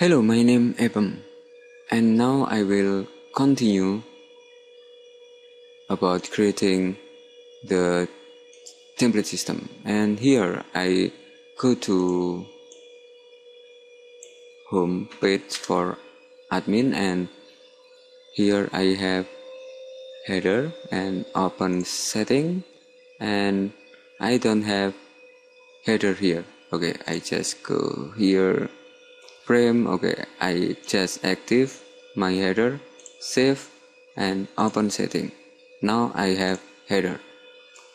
Hello, my name Evan, and now I will continue about creating the template system. And here I go to home page for admin. And here I have header and open setting. And I don't have header here. Okay I just go here frame okay I just active my header save and open setting. Now I have header.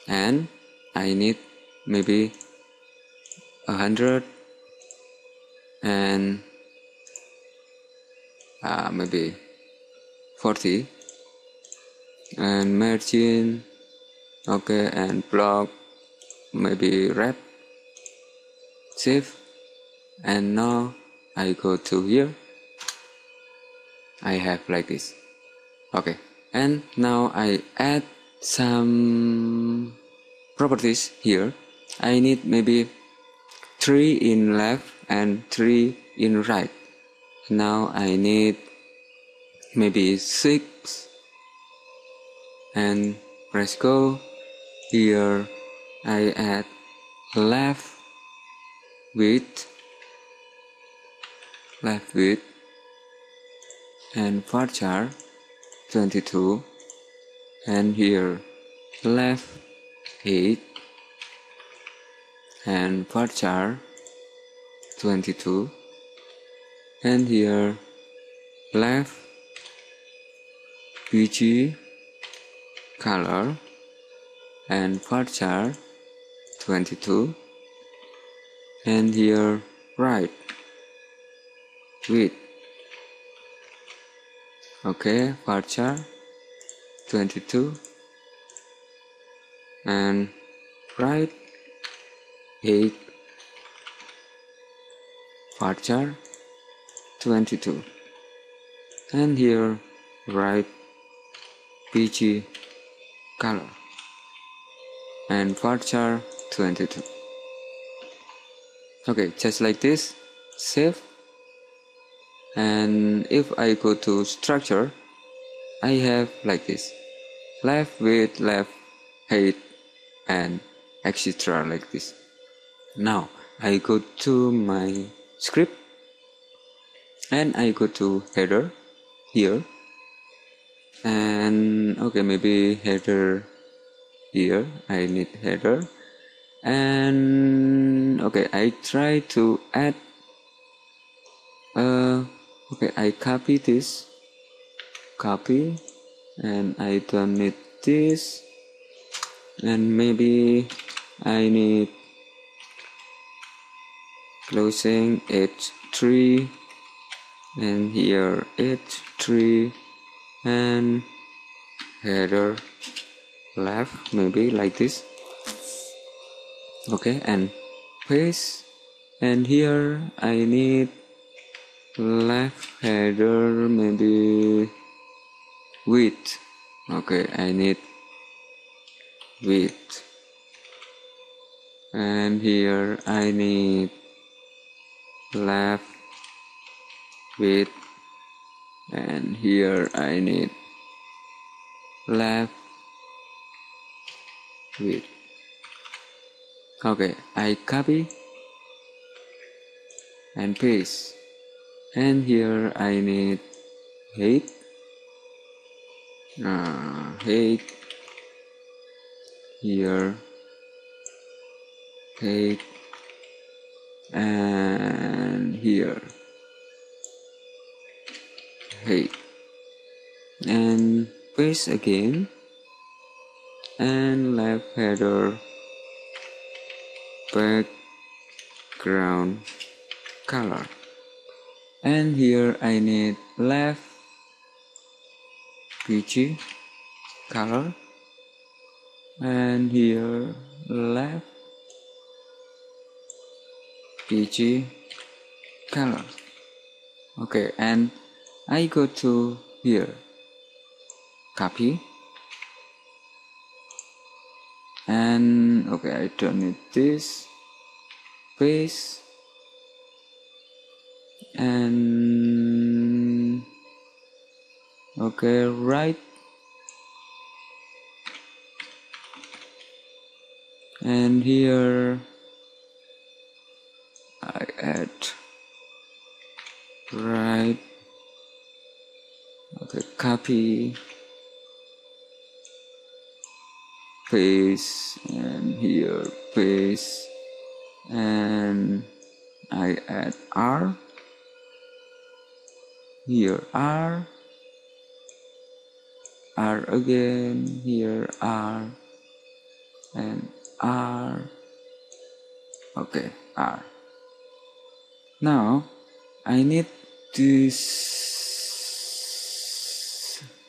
And I need maybe a hundred and uh, maybe 40 and margin okay and block maybe wrap save. And now I go to here. I have like this. Okay. And now I add some properties here. I need maybe three in left and three in right. Now I need maybe six. And press go. Here I add left width left width and varchar 22 and here left 8 and varchar 22 and here left BG color and varchar 22 and here right width okay varchar 22 and right 8 varchar 22 and here right BG color. And varchar 22 okay just like this save and if I go to structure I have like this. Left width left height and etc like this. Now I go to my script and I go to header here. And okay maybe header here I need header. And okay I try to add uh okay I copy this copy and I don't need this. And maybe I need closing h3 and here h3 and header left maybe like this. Okay and paste. And here I need left header maybe width. Okay I need width. And here I need left width. And here I need left width. Okay I copy and paste and here I need height uh, height here. Height and here. Height and paste again. And left header. Background color and here I need left BG color. And here left BG color. Okay and I go to here. Copy. And okay I don't need this paste and okay right. And here I add right. Okay copy paste and here paste. And I add R here R R again here R and R okay R now I need this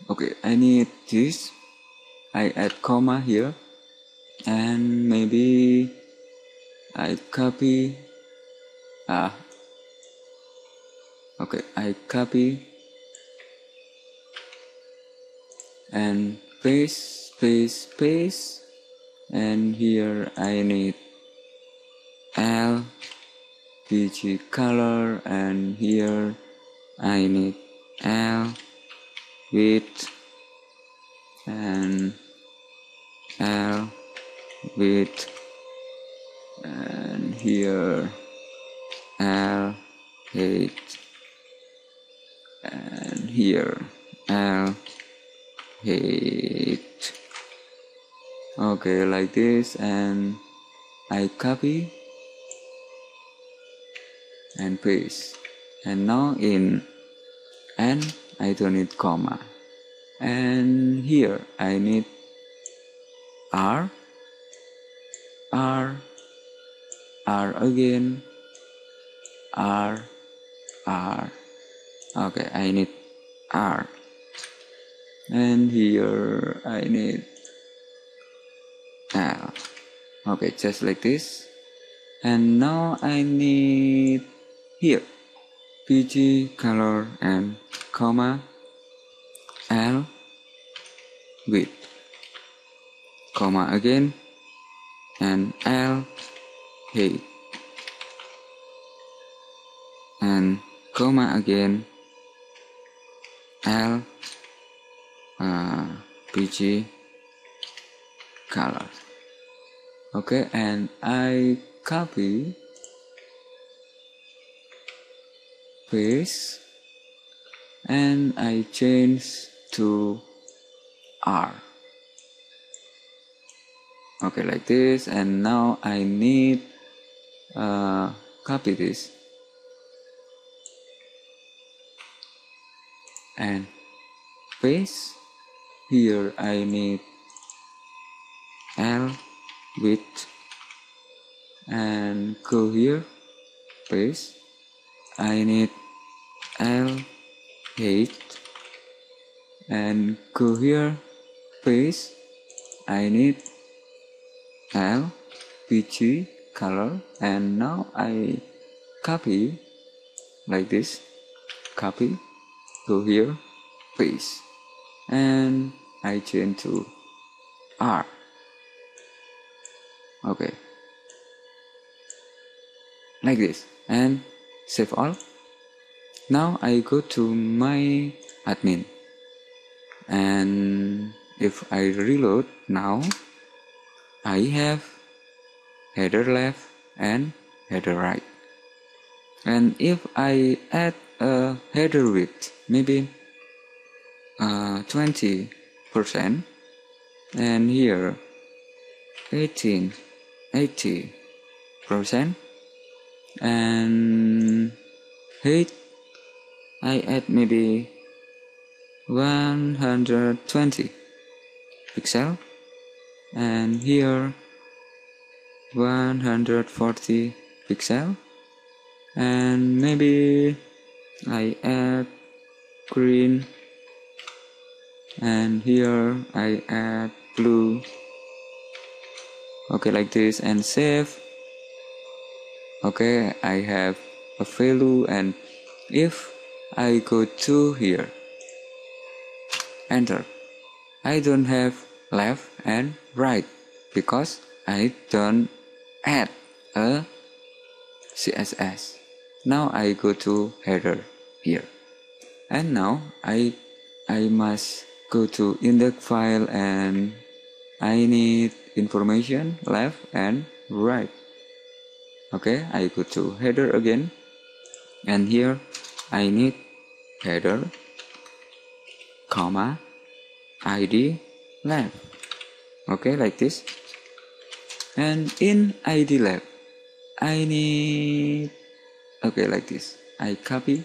okay I need this I add comma here and maybe I copy ah okay I copy and paste paste paste. And here I need L BG color. And here I need L width. And L width. And here L height here. L hit okay like this and I copy and paste. And now in N I don't need comma. And here I need R. R R again. R R. Okay I need R. And here I need L. Okay just like this. And now I need here. BG color and comma L width comma again and L height and comma again L uh, BG color. Okay and I copy paste and I change to R. Okay like this and now I need uh, copy this and paste here I need L width and go here. Paste I need L height and go here. Paste I need L BG color and now I copy like this. Copy go here? Paste and I change to R. Okay. Like this. And save all. Now I go to my admin. And if I reload now I have header left and header right. And if I add a header width maybe uh, 20 percent and here 18 80 percent and height I add maybe 120 pixel and here 140 pixel and maybe I add green and here I add blue. Okay like this and save. Okay I have a value and if I go to here enter. I don't have left and right because I don't add a CSS now I go to header here. And now I I must go to index file and I need information left and right. Okay I go to header again. And here I need header comma id left. Okay like this. And in id left I need okay like this. I copy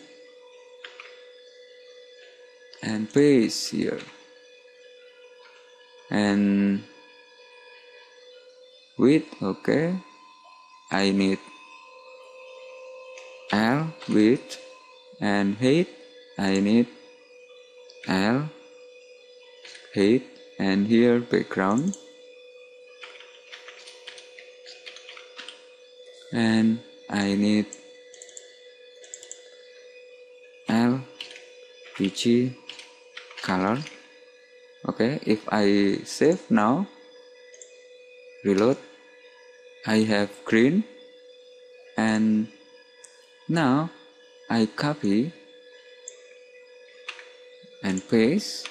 and paste here. And width okay I need L width and height I need L height and here background. And I need BG color. Okay if I save now reload I have green. And now I copy and paste.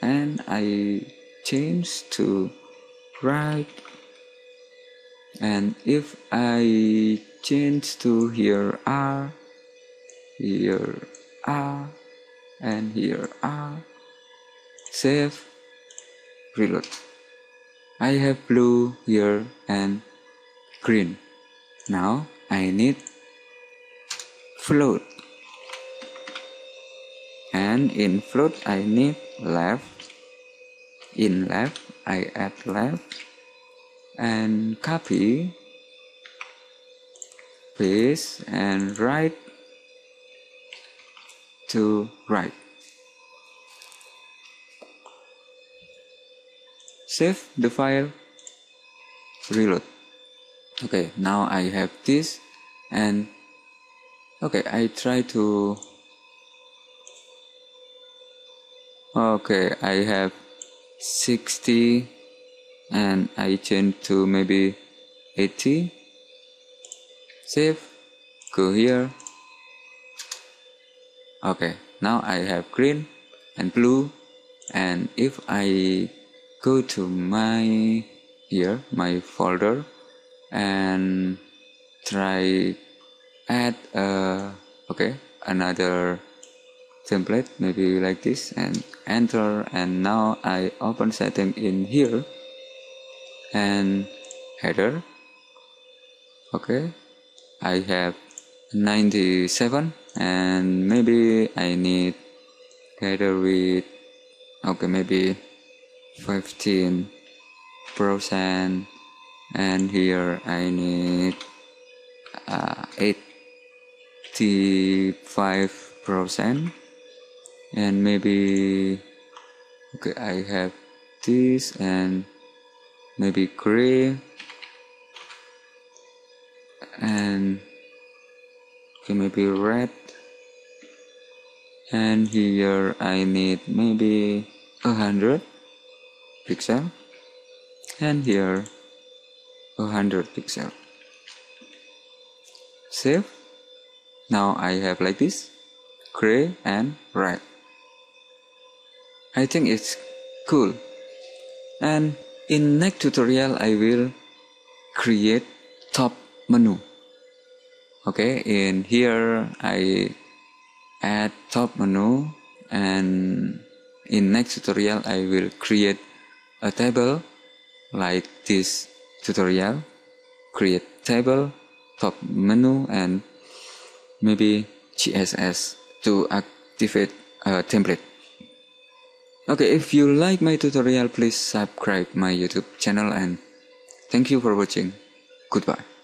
And I change to right. And if I change to here R here R and here R save reload. I have blue here and green. Now I need float. And in float I need left. In left I add left. And copy paste and right to right save the file. Reload. Okay now I have this and okay I try to okay I have 60 and I change to maybe 80 save go here okay now I have green and blue and if I go to my here my folder and try add uh, okay another template maybe like this and enter and now I open setting in here and header. Okay I have 97 and maybe I need header with okay maybe 15 percent. And here I need uh, 85 percent. And maybe okay I have this and maybe gray and maybe red. And here I need maybe a hundred pixel. And here a hundred pixel. Save. Now I have like this gray and red. I think it's cool. And in next tutorial I will create top menu okay in here I add top menu and in next tutorial I will create a table like this tutorial. Create table top menu and maybe CSS to activate a template. Okay if you like my tutorial please subscribe my youtube channel and thank you for watching. Goodbye